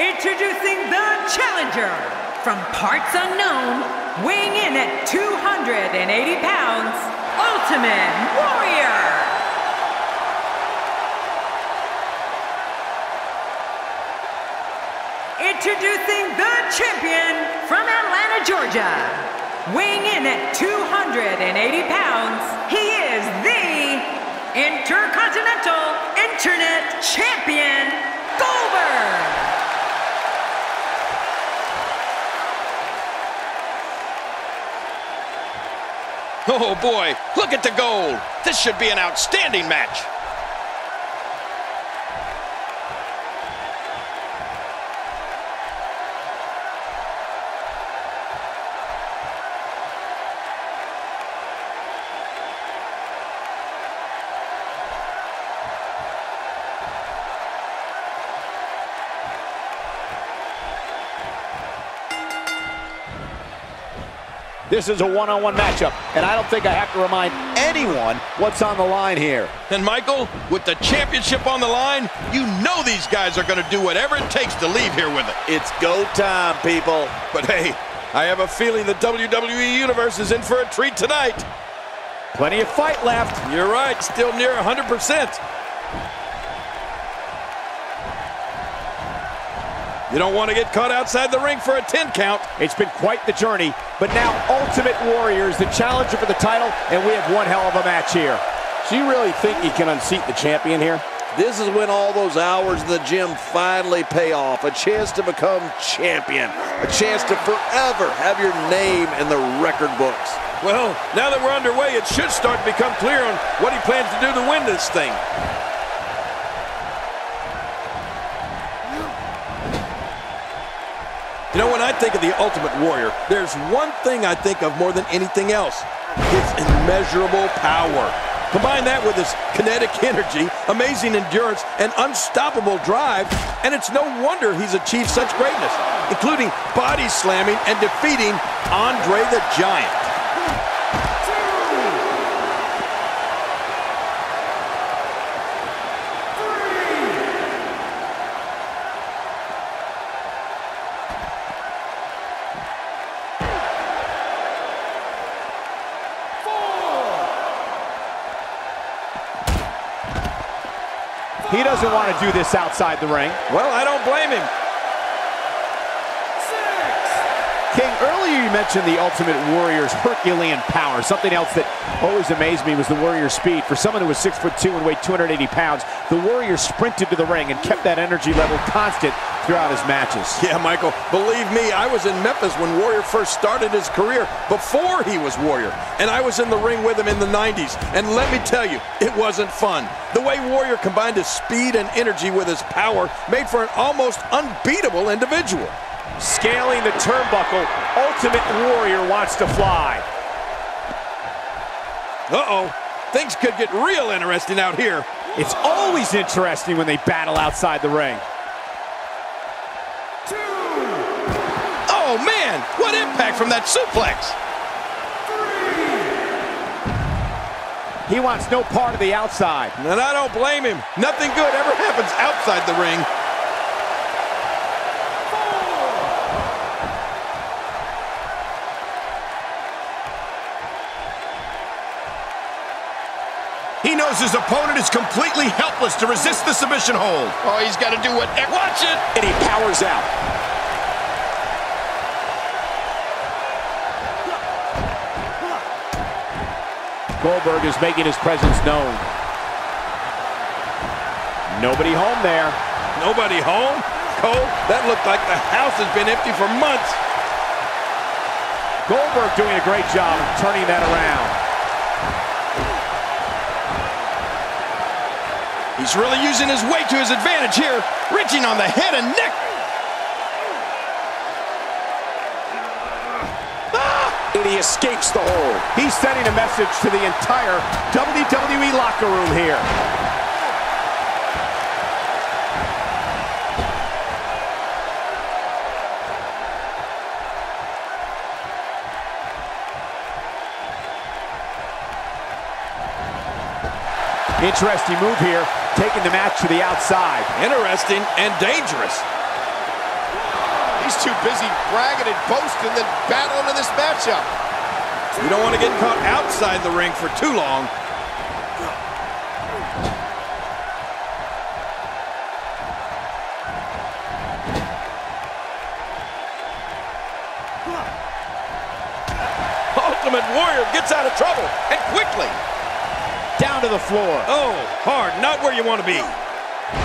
Introducing the challenger from parts unknown, weighing in at 280 pounds, Ultimate Warrior. Introducing the champion from Atlanta, Georgia, weighing in at 280 pounds, he is the Intercontinental Internet Champion, Oh boy, look at the gold. This should be an outstanding match. This is a one-on-one matchup, and I don't think I have to remind anyone what's on the line here. And Michael, with the championship on the line, you know these guys are going to do whatever it takes to leave here with it. It's go time, people. But hey, I have a feeling the WWE Universe is in for a treat tonight. Plenty of fight left. You're right, still near 100%. You don't want to get caught outside the ring for a 10 count. It's been quite the journey, but now Ultimate Warrior is the challenger for the title, and we have one hell of a match here. Do you really think he can unseat the champion here? This is when all those hours in the gym finally pay off. A chance to become champion. A chance to forever have your name in the record books. Well, now that we're underway, it should start to become clear on what he plans to do to win this thing. You know, when I think of the Ultimate Warrior, there's one thing I think of more than anything else. His immeasurable power. Combine that with his kinetic energy, amazing endurance, and unstoppable drive, and it's no wonder he's achieved such greatness, including body slamming and defeating Andre the Giant. He doesn't want to do this outside the ring. Well, I don't blame him. King, earlier you mentioned the Ultimate Warrior's Herculean power. Something else that always amazed me was the Warrior's speed. For someone who was 6'2 and weighed 280 pounds, the Warrior sprinted to the ring and kept that energy level constant throughout his matches. Yeah, Michael, believe me, I was in Memphis when Warrior first started his career, before he was Warrior. And I was in the ring with him in the 90s. And let me tell you, it wasn't fun. The way Warrior combined his speed and energy with his power made for an almost unbeatable individual. Scaling the turnbuckle, Ultimate Warrior wants to fly. Uh-oh, things could get real interesting out here. It's always interesting when they battle outside the ring. Oh, man, what impact from that suplex. He wants no part of the outside. And I don't blame him. Nothing good ever happens outside the ring. He his opponent is completely helpless to resist the submission hold. Oh, he's got to do what... Watch it! And he powers out. Goldberg is making his presence known. Nobody home there. Nobody home? Cole, that looked like the house has been empty for months. Goldberg doing a great job of turning that around. He's really using his weight to his advantage here, reaching on the head and neck. Ah! And he escapes the hold. He's sending a message to the entire WWE locker room here. Interesting move here, taking the match to the outside. Interesting and dangerous. He's too busy bragging and boasting than battling in this matchup. You don't want to get caught outside the ring for too long. Ultimate Warrior gets out of trouble, and quickly. Down to the floor. Oh, hard, not where you want to be.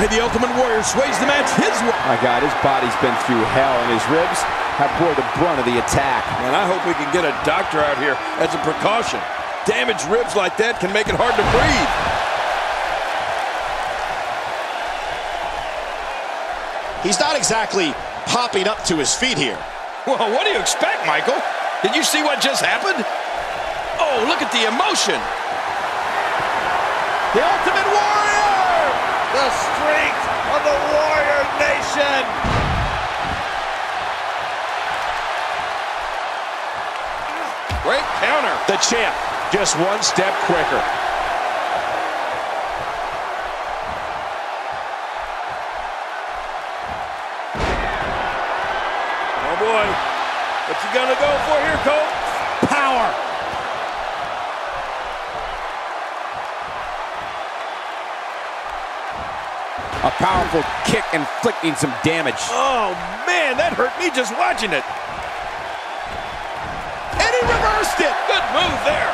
Hey, the Ultimate Warrior sways the match his way. My God, his body's been through hell, and his ribs have bore the brunt of the attack. And I hope we can get a doctor out here as a precaution. Damaged ribs like that can make it hard to breathe. He's not exactly popping up to his feet here. Well, what do you expect, Michael? Did you see what just happened? Oh, look at the emotion. The Ultimate Warrior! The strength of the Warrior Nation. Great counter. The champ, just one step quicker. Oh, boy. What you gonna go for here, Cole? A powerful kick inflicting some damage. Oh, man, that hurt me just watching it. And he reversed it! Good move there.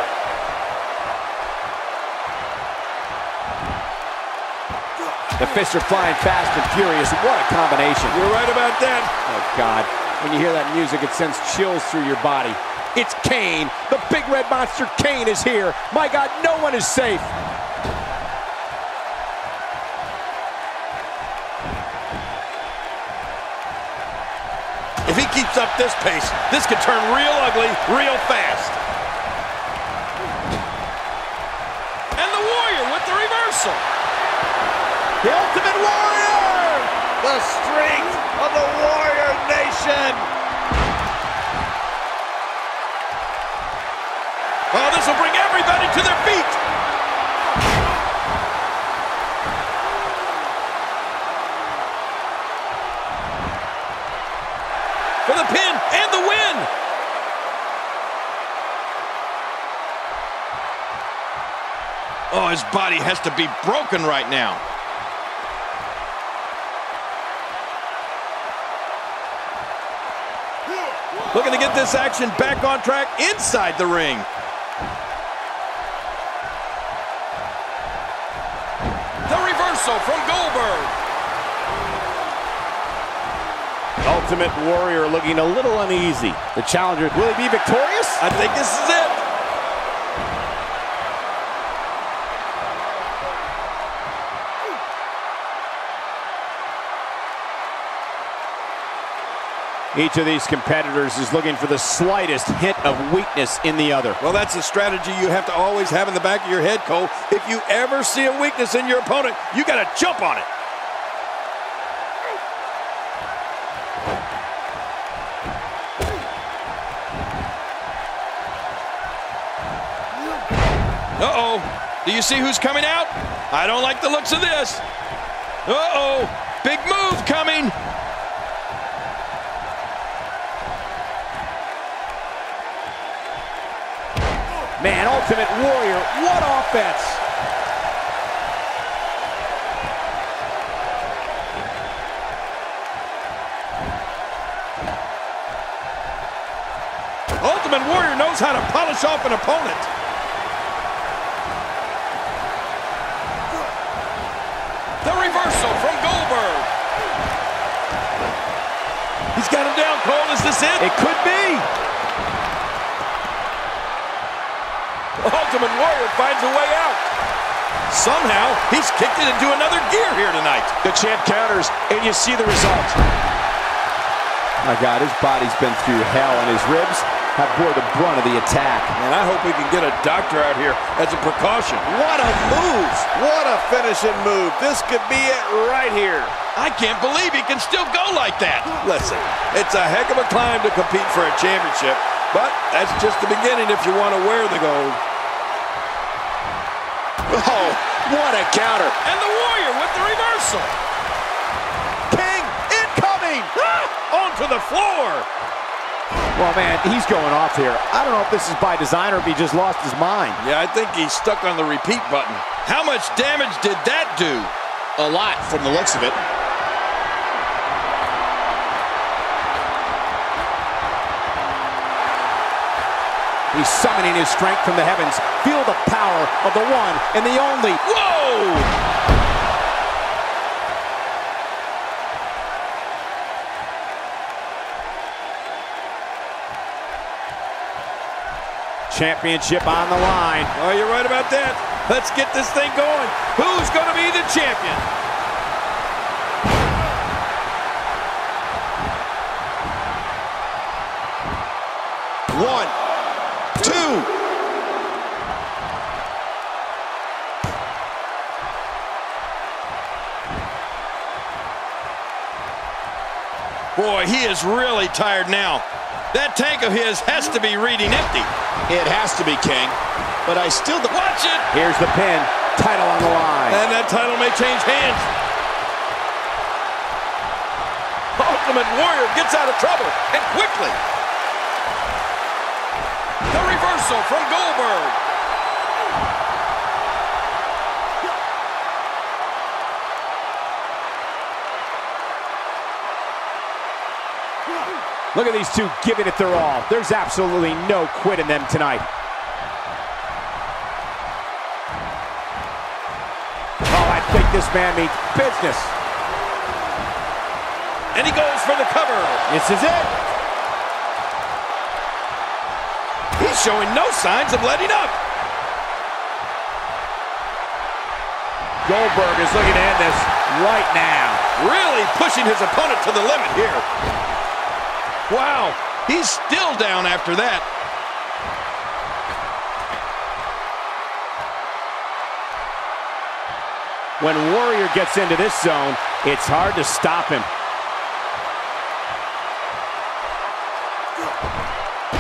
The fists are flying fast and furious. What a combination. You're right about that. Oh, God. When you hear that music, it sends chills through your body. It's Kane. The big red monster Kane is here. My God, no one is safe. If he keeps up this pace, this could turn real ugly real fast. And the Warrior with the reversal. The Ultimate Warrior! The strength of the Warrior Nation. Oh, this will bring everybody to their feet. For the pin and the win. Oh, his body has to be broken right now. Looking to get this action back on track inside the ring. The reversal from Goldberg. Ultimate Warrior looking a little uneasy. The challenger, will he be victorious? I think this is it. Each of these competitors is looking for the slightest hint of weakness in the other. Well, that's a strategy you have to always have in the back of your head, Cole. If you ever see a weakness in your opponent, you got to jump on it. Uh-oh. Do you see who's coming out? I don't like the looks of this. Uh-oh. Big move coming. Man, Ultimate Warrior, what offense! Ultimate Warrior knows how to polish off an opponent. He's got him down, Cole. Is this it? It could be! Ultimate Warrior finds a way out. Somehow, he's kicked it into another gear here tonight. The champ counters, and you see the result. My God, his body's been through hell, and his ribs have bore the brunt of the attack. And I hope we can get a doctor out here as a precaution. What a move. What a finishing move. This could be it right here. I can't believe he can still go like that. Listen, it's a heck of a climb to compete for a championship, but that's just the beginning if you want to wear the gold. Oh, what a counter! And the Warrior with the reversal. King incoming! Ah! onto the floor. Well, man, he's going off here. I don't know if this is by design or if he just lost his mind. Yeah, I think he's stuck on the repeat button. How much damage did that do? A lot from the looks of it. He's summoning his strength from the heavens. Feel the power of the one and the only. Whoa! Championship on the line. Oh, you're right about that. Let's get this thing going. Who's going to be the champion? One, Boy, he is really tired now. That tank of his has to be reading empty. It has to be, King. But I still... Watch it! Here's the pin. Title on the line. And that title may change hands. Ultimate Warrior gets out of trouble, and quickly. The reversal from Goldberg. Look at these two giving it their all. There's absolutely no quit in them tonight. Oh, I think this man means business. And he goes for the cover. This is it. He's showing no signs of letting up. Goldberg is looking to end this right now. Really pushing his opponent to the limit here. Wow, he's still down after that. When Warrior gets into this zone, it's hard to stop him.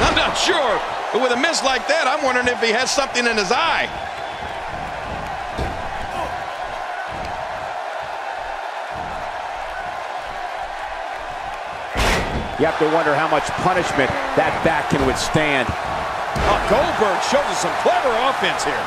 I'm not sure, but with a miss like that, I'm wondering if he has something in his eye. You have to wonder how much punishment that back can withstand. Oh, Goldberg shows us some clever offense here.